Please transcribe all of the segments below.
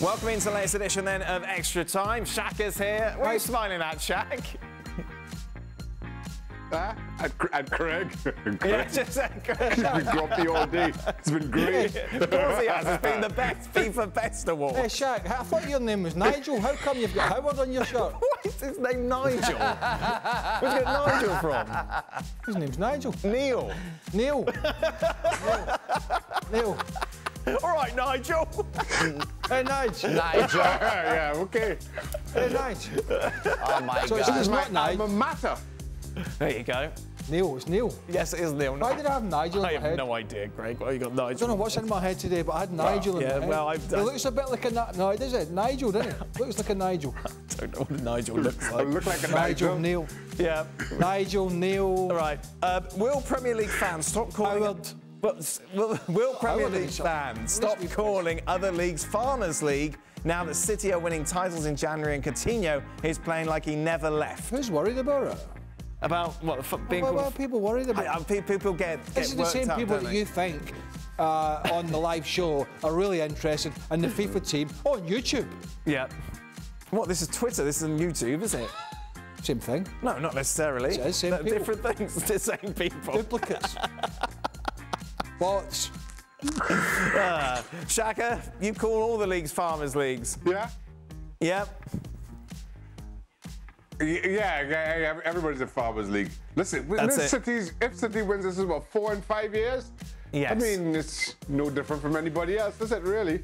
Welcome into the latest edition then of Extra Time. Shaq is here. What are you smiling at, Shaq? Ah, at, at Craig. Craig. Yeah, just said He's been grumpy all day. It's been great. Of course he has. It's been the best FIFA Best Award. Hey, Shaq, I thought your name was Nigel. How come you've got Howard on your shirt? Why is his name Nigel? Where'd you get Nigel from? His name's Nigel. Neil. Neil. Neil. All right, Nigel. Hey, Nigel. Nigel. yeah, okay. Hey, Nigel. Oh my So it's, God. it's not My alma Nigel. mater. There you go. Neil, it's Neil. Yes, it is Neil. Why did I have Nigel in I my have head? no idea, Greg. Why you got Nigel? I don't know what's in my head today, but I had Nigel in yeah, my head. well, I've He It looks a bit like a Ni- no, does it? Nigel, doesn't it? Looks like a Nigel. I don't know what a Nigel looks I like. look like a Nigel, Nigel. Neil. Yeah. Nigel, Neil. All right. Uh, will Premier League fans stop calling? Howard. But s- will, will Premier League fans stop calling other leagues Farmers League now that City are winning titles in January and Coutinho is playing like he never left? Who's worried about it? About what? f- Being Why, why are called, people worried about I, I, it? pe- people get, get This is the same up, people that you think uh, on the live show are really interested in the FIFA team on YouTube. Yeah. What? This is Twitter. This is on YouTube, is it? Same thing. No, not necessarily. It is, same No, people. different things. The same people. Duplicates. Bots. Uh, Shaka, you call all the leagues Farmers Leagues. Yeah? Yep. Yeah, yeah, yeah, everybody's a Farmers League. Listen, this. City's, if City wins, this is what, four and five years? Yes. I mean, it's no different from anybody else, is it, really?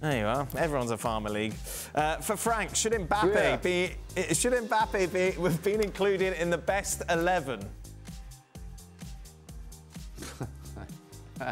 There you are. Everyone's a farmer league. Uh, for Frank, should Mbappe Yeah. be should Mbappe be have been included in the best eleven?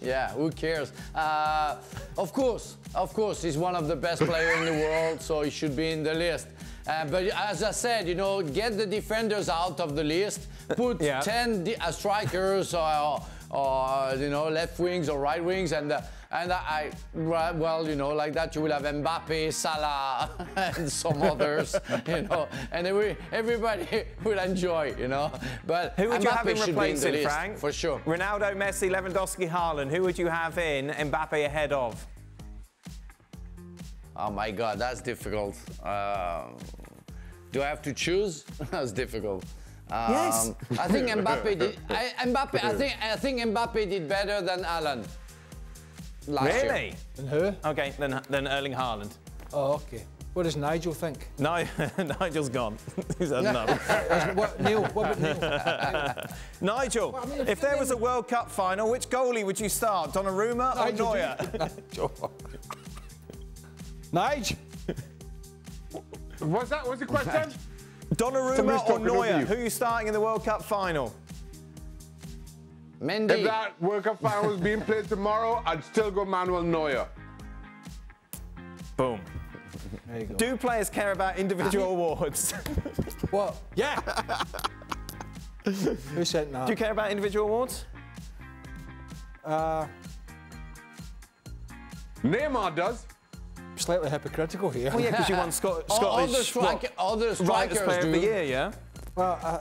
Yeah, who cares? Uh, of course, of course, he's one of the best players in the world, so he should be in the list. Uh, but as I said, you know, get the defenders out of the list. Put Yeah. 10 di- uh, strikers or, or, you know, left wings or right wings. And, uh, and I, I- well, you know, like that, you will have Mbappe, Salah, and some others, you know, and every, everybody will enjoy, you know. But Who would Mbappe you have in should be in the replacing list, Frank? For sure. Ronaldo, Messi, Lewandowski, Haaland. Who would you have in Mbappe ahead of? Oh my God, that's difficult. Um, do I have to choose? that's difficult. Um, Yes. I think Mbappe did. I, Mbappe. I think. I think Mbappe did better than Haaland. Last year. Really? And who? Okay, then then Erling Haaland. Oh, okay. What does Nigel think? No, Nigel's gone. He's had enough. what, Neil, what about Neil? Nigel, I mean, if there was a World Cup final, which goalie would you start? Donnarumma or Nigel, do Neuer? you- Nigel. Nigel. What's that? What's the question? Donnarumma Somebody's or talking Neuer? Who are you starting in the World Cup final? Mendy. if that World Cup final was being played tomorrow, I'd still go Manuel Neuer. Boom. There you go. Do players care about individual awards? What? yeah. Who sent that? Do you care about individual awards? Uh, Neymar does. slightly hypocritical here. Well, yeah, because you won Scot- all, all the Scottish striker, all the strikers Player do. of the Year, yeah? Well, uh,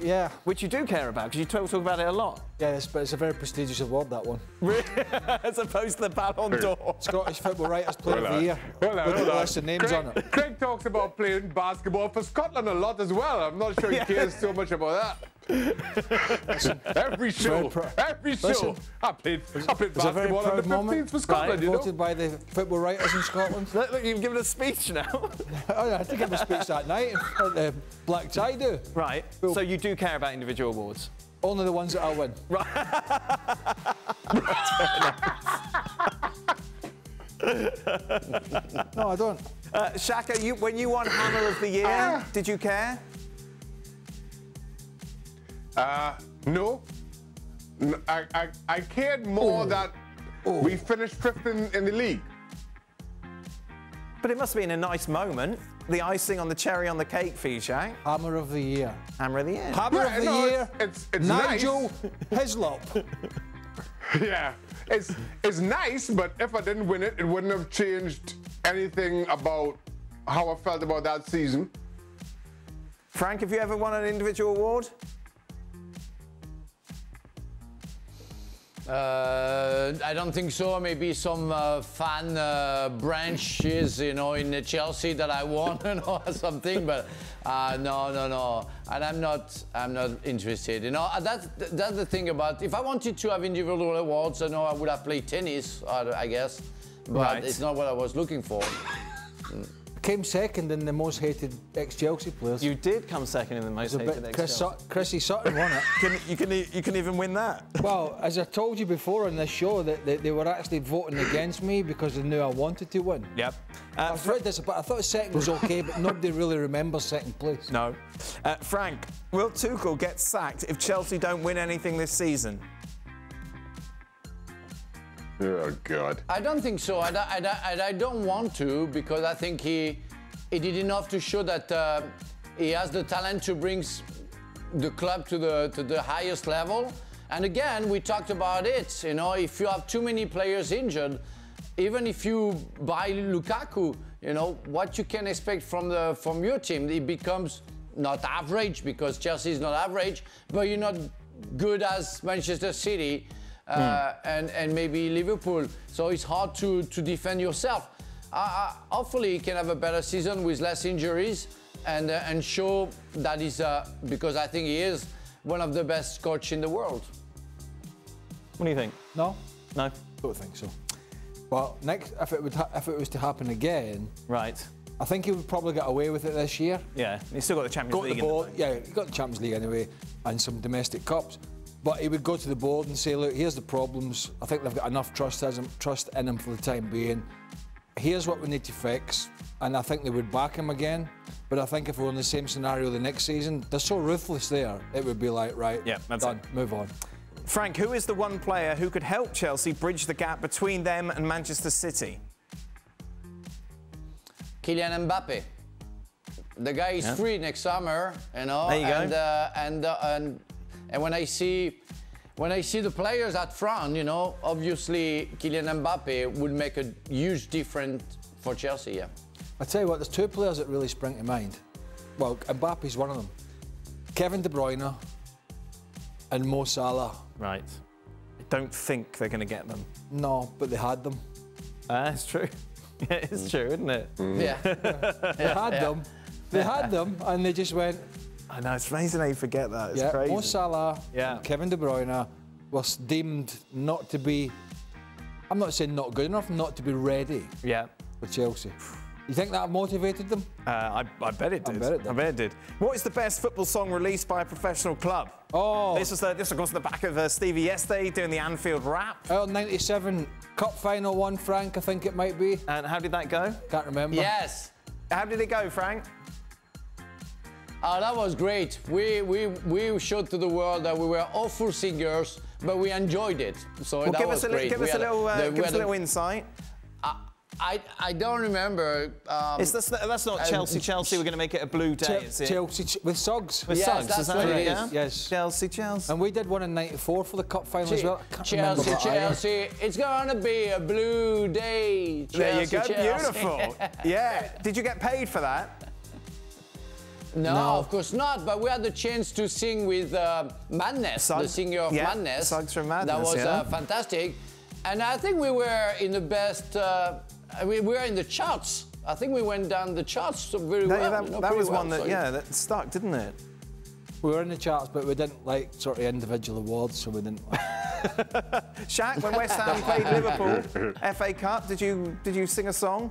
yeah, Which you do care about because you talk, talk about it a lot. Yeah, but it's a very prestigious award, that one. As opposed to the Ballon d'Or. Scottish Football Writers Player of the uh, Year. Hold on, With hold the uh, on. list of names Craig, on it. Craig talks about playing basketball for Scotland a lot as well. I'm not sure he cares so much about that. every show, every show. Listen, I played, I played It's a very basketball under proud moment. 15s for Scotland, you know. Voted by the football writers in Scotland. Look, look, you've given a speech now. oh, yeah, I had to give a speech that night at the Black Tie do. right. Well- So you do care about individual awards. Only the ones that I win. no, I don't. Uh, Shaka, you, when you won Hammer of the Year, Ah. did you care? Uh, no. I cared more that we finished fifth in, in the league. But it must have been a nice moment. The icing on the cherry on the cake for you, Shaq. Hammer of the Year. Hammer of the Year. Hammer Yeah, of the no, Year. it's- it's- it's Nigel Hislop. Yeah, it's it's nice, but if I didn't win it, it wouldn't have changed anything about how I felt about that season. Frank, have you ever won an individual award? Uh, I don't think so. Maybe some uh, fan uh, branches, you know, in Chelsea that I want, or something. But uh, no, no, no. And I'm not, I'm not interested. You know, uh, that's that's the thing about. If I wanted to have individual awards, you know, I would have played tennis, uh, I guess. But Right. it's not what I was looking for. Came second in the most hated ex-Chelsea players. You did come second in the most But hated Chris ex-Chelsea. Sut- Chrissy Sutton won it. Can, you, can, you can even win that. Well, as I told you before on this show, that they, they were actually voting against me because they knew I wanted to win. Yep. I Uh, read this, but I thought second was okay, but nobody really remembers second place. no. Uh, Frank, will Tuchel get sacked if Chelsea don't win anything this season? Oh, God. I don't think so. I, I, I, I don't want to because I think he he did enough to show that uh, he has the talent to bring the club to the to the highest level. And again, we talked about it. You know, if you have too many players injured, even if you buy Lukaku, you know what you can expect from the from your team. It becomes not average because Chelsea is not average, but you're not good as Manchester City uh, and and maybe Liverpool. So it's hard to to defend yourself. Uh, uh, hopefully, he can have a better season with less injuries and uh, and show that he's uh, because I think he is one of the best coach in the world. What do you think? No, No? don't think so. Well, next, if it would, ha- if it was to happen again, Right. I think he would probably get away with it this year. Yeah. He's still got the Champions Go to League the in the yeah, he got the Champions League anyway, and some domestic cups. But he would go to the board and say, look, here's the problems. I think they've got enough trust as him, trust in him for the time being. Here's what we need to fix, and I think they would back him again. But I think if we're in the same scenario the next season, they're so ruthless there. It would be like, right, Yeah, that's done, it. move on. Frank, who is the one player who could help Chelsea bridge the gap between them and Manchester City? Kylian Mbappe. The guy is free next summer, you know. There you go. and, Uh, and, uh, and and when I see when I see the players at front, you know, obviously Kylian Mbappe would make a huge difference for Chelsea. Yeah. I tell you what, there's two players that really spring to mind. Well, Mbappe's one of them. Kevin De Bruyne and Mo Salah. Right. I don't think they're going to get them. No, but they had them. Uh, that's true. Yeah, it's true, isn't it? Yeah. They had them. They had them, and they just went. I know, it's amazing how you forget that. It's yeah, crazy. Mo Salah, Yeah. and Kevin De Bruyne was deemed not to be. I'm not saying not good enough, not to be ready Yeah. for Chelsea. You think that motivated them? Uh, I, I bet it I did. bet it did. I bet it did. What is the best football song released by a professional club? Oh, This was the, this of course the back of uh, Stevie yesterday doing the Anfield rap. oh, 97 Cup final one, Frank, I think it might be. And how did that go? Can't remember. yes. How did it go, Frank? Oh, that was great. We, we, we showed to the world that we were awful singers, but we enjoyed it. So Well, that give was us a, great. give We us a little, uh, the- give us a little insight. I, I don't remember. Um, It's, that's, that's not um, Chelsea. Chelsea. We're going to make it a blue day. Chel- is it? Chelsea ch- with Suggs. With Yes, Suggs, that's is that what it? it Yeah? Yes. Chelsea, Chelsea. And we did one in '94 for the cup final as well. I can't remember Chelsea. Chelsea, it's gonna be a blue day. Chelsea, there you go. Chelsea. Beautiful. yeah. Did you get paid for that? No, No. of course not. But we had the chance to sing with uh, Madness, the singer of yeah, Madness. Suggs from That was yeah. uh, fantastic. And I think we were in the best. Uh, we were in the charts. I think we went down the charts very That, well. that- you know, that was well, one that, so- yeah, that stuck, didn't it? We were in the charts, but we didn't like sort of individual awards, so we didn't. Shaq, when West Ham played Liverpool, FA Cup, did you did you sing a song?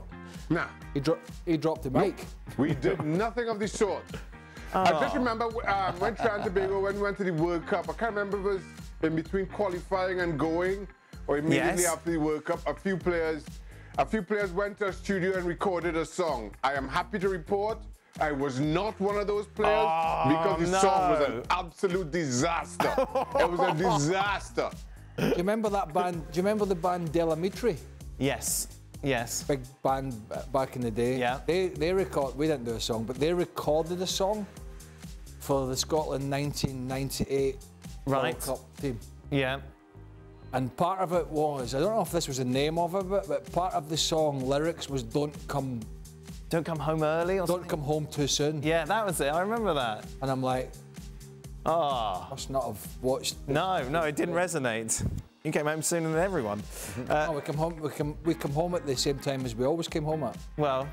Nah, he, dro- he dropped the mic. we did nothing of the sort. I just remember um, when Trinidad and Tobago when we went to the World Cup. I can't remember if it was in between qualifying and going, or immediately Yes. after the World Cup. A few players, a few players went to a studio and recorded a song. I am happy to report. I was not one of those players Oh, because the song was an absolute disaster. it was a disaster. Do you remember that band? Do you remember the band Del Amitri? Yes. Yes. Big band back in the day. Yeah. They they record. We didn't do a song, but they recorded a song for the Scotland 1998 Right. World Cup team. Yeah. And part of it was I don't know if this was the name of it, but, part of the song lyrics was "Don't come, Don't come home early or don't something? come home too soon." Yeah, that was it. I remember that. And I'm like, Oh. I must not have watched. No, no, it didn't resonate. You came home sooner than everyone. Uh, Oh, we come home. We come. We come home at the same time as we always came home at. well,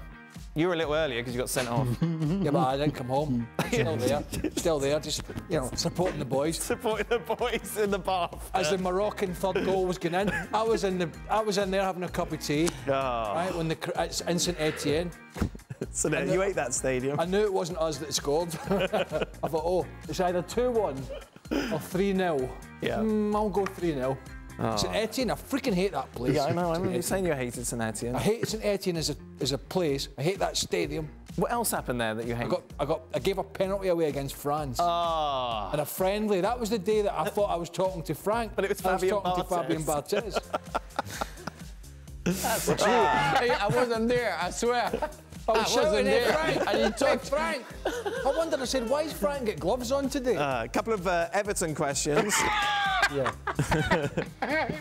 you were a little earlier because you got sent off. Yeah, but I didn't come home. Still there. Still there. Just you know, supporting the boys. Supporting the boys in the bath. As the Moroccan third goal was going in, I was in the. I was in there having a cup of tea. Oh. Right when the it's in St Etienne. So then you ate that stadium. I knew it wasn't us that scored. I thought, oh, it's either 2 1 or 3 0. Yeah. Mm, I'll go 3 0. St Etienne, I freaking hate that place. yeah, I know. I remember you saying you hated St Etienne. I hate St Etienne as a, as a place. I hate that stadium. What else happened there that you hate? I got, I got, I gave a penalty away against France. Ah. and a friendly. That was the day that I thought I was talking to Frank. But it was I was Fabien talking to Fabien Barthez. Barthez. Hey, I wasn't there, I swear. I I was shouting wasn't at there. Frank. And he Hey, talked. Frank. I wondered. I said, why is Frank get gloves on today? Uh, a couple of uh, Everton questions. Yeah.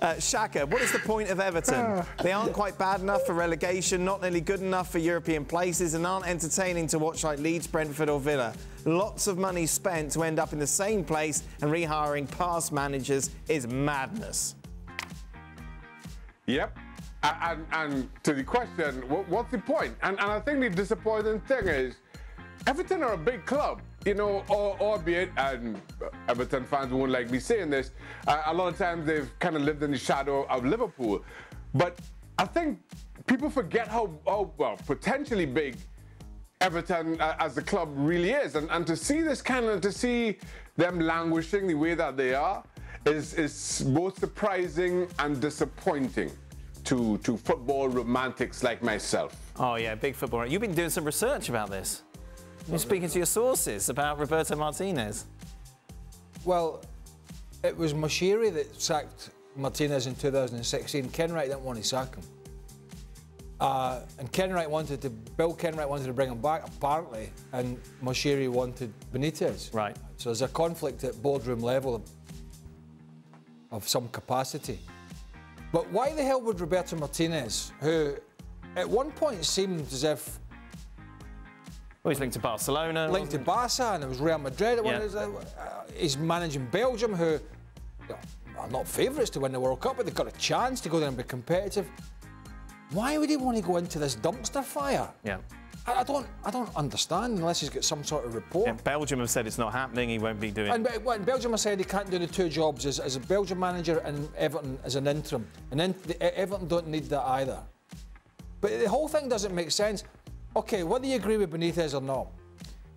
Uh, Shaka, what is the point of Everton? They aren't quite bad enough for relegation, not nearly good enough for European places, and aren't entertaining to watch like Leeds, Brentford, or Villa. Lots of money spent to end up in the same place, and rehiring past managers is madness. Yep. And, and to the question, what's the point? And, and I think the disappointing thing is, Everton are a big club, you know, al- albeit, and Everton fans won't like me saying this, uh, a lot of times they've kind of lived in the shadow of Liverpool. But I think people forget how, how well, potentially big Everton uh, as a club really is. And, and to see this kind of, to see them languishing the way that they are is, is both surprising and disappointing to, to football romantics like myself. Oh, yeah, big football. You've been doing some research about this. You're speaking to your sources about Roberto Martinez. Well, it was Moshiri that sacked Martinez in 2016. Kenwright didn't want to sack him. Uh, and Kenwright wanted to, Bill Kenwright wanted to bring him back, apparently, and Moshiri wanted Benitez. Right. So there's a conflict at boardroom level of, of some capacity. But why the hell would Roberto Martinez, who at one point seemed as if Well, he's linked to Barcelona. linked to Barca and it was Real Madrid. Yeah. his- uh, he's managing Belgium, who you know, are not favourites to win the World Cup, but they've got a chance to go there and be competitive. Why would he want to go into this dumpster fire? Yeah. I, don't, I don't understand unless he's got some sort of report. yeah. Belgium have said it's not happening. He won't be doing And, Be- Belgium have said he can't do the two jobs as, as a Belgium manager and Everton as an interim. And then Everton don't need that either. But the whole thing doesn't make sense. Okay, whether you agree with Benitez or not,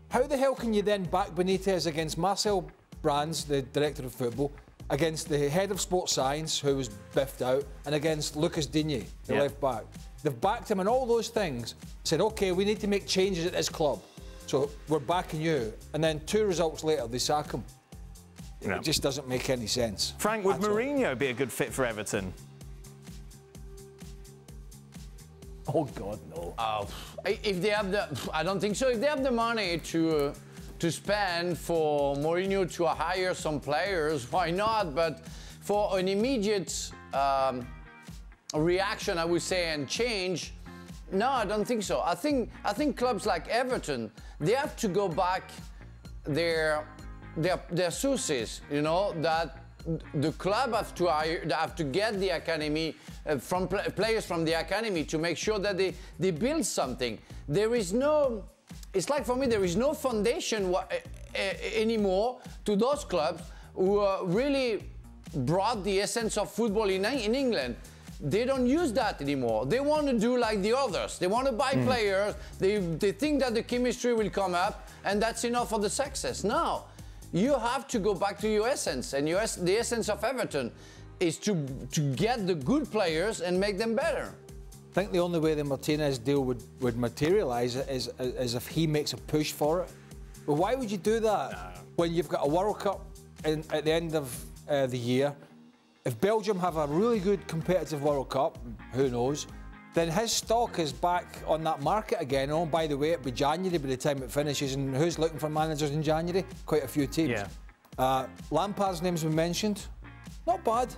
how the hell can you then back Benitez against Marcel Brands, the director of football, against the head of sports science, who was biffed out, and against Lucas Digne, the Yeah. left back? They've backed him on all those things, said, okay, we need to make changes at this club. So we're backing you. And then two results later, they sack him. Yeah. It just doesn't make any sense. Frank, would at all. Mourinho be a good fit for Everton? Oh, God, no. Uh, if they have the, I don't think so. If they have the money to uh, to spend for Mourinho to hire some players, why not? But for an immediate um, reaction, I would say, and change, no, I don't think so. I think I think clubs like Everton, they have to go back their their their sources. You know that the club have to hire, have to get the academy uh, from pl- players from the academy to make sure that they they build something. There is no. It's like for me, there is no foundation uh, uh, anymore to those clubs who uh, really brought the essence of football in, in England. They don't use that anymore. They want to do like the others. They want to buy players. They, they think that the chemistry will come up and that's enough for the success. No, you have to go back to your essence. And your, es- the essence of Everton is to, to get the good players and make them better. I think the only way the Martinez deal would, would materialise is, is if he makes a push for it. But why would you do that when you've got a World Cup in, at the end of uh, the year? If Belgium have a really good competitive World Cup, who knows, then his stock is back on that market again. Oh, by the way, it'll be January by the time it finishes. And who's looking for managers in January? Quite a few teams. Yeah. Uh, Lampard's name's been mentioned. Not bad.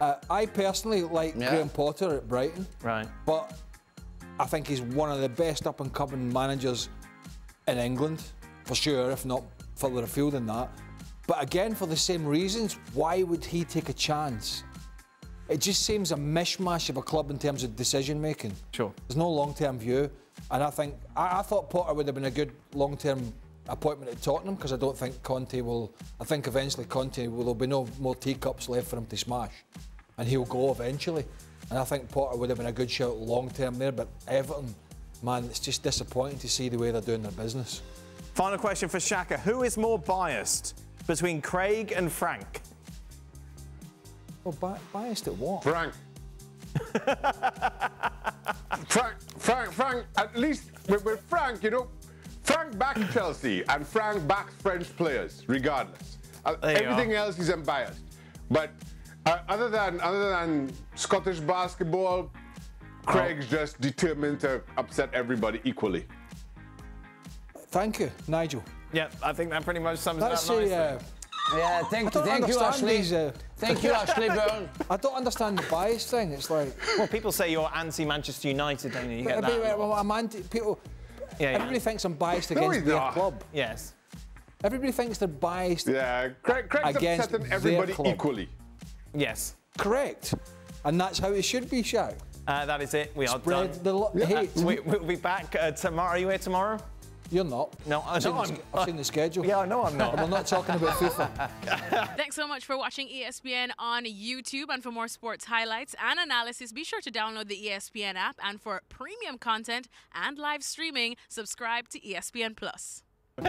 Uh, I personally like Yeah. Graham Potter at Brighton. Right. But I think he's one of the best up and coming managers in England, for sure, if not further afield than that. But again, for the same reasons, why would he take a chance? It just seems a mishmash of a club in terms of decision making. Sure. There's no long term view. And I think, I, I thought Potter would have been a good long term appointment at Tottenham because I don't think Conte will. I think eventually Conte will. There'll be no more teacups left for him to smash, and he'll go eventually. And I think Potter would have been a good shout long term there. But Everton, man, it's just disappointing to see the way they're doing their business. Final question for Shaka. Who is more biased between Craig and Frank? Well, bi- biased at what? Frank. Frank, Frank, Frank, at least with, with Frank, you know, Frank backs Chelsea and Frank backs French players, regardless. Uh, everything are. else, is unbiased. But uh, other than other than Scottish basketball, Craig's just determined to upset everybody equally. Thank you, Nigel. Yeah, I think that pretty much sums Let's it up say, nicely. uh, Yeah, thank, don't thank you, Ashley. these, uh, Thank you, Ashley Byrne. I don't understand the bias thing. It's like, Well, people say you're anti-Manchester United, don't you? You get But, but, that. well, I'm anti, people. Yeah, yeah. Everybody thinks I'm biased No, against he's their not. club. Yes. Everybody thinks they're biased. Yeah, Craig, Craig's Against upsetting their everybody club. equally. Yes. Correct. And that's how it should be, Shaq. Uh, that is it. We are Spread done. the lo- Uh, hate. we, we'll be back uh, tomorrow. Are you here tomorrow? You're not. No, I I've seen, the, I'm- sch- I've seen the schedule. Yeah, I know I'm not. And we're not talking about FIFA. Thanks so much for watching ESPN on YouTube. And for more sports highlights and analysis, be sure to download the ESPN app. And for premium content and live streaming, subscribe to ESPN Plus.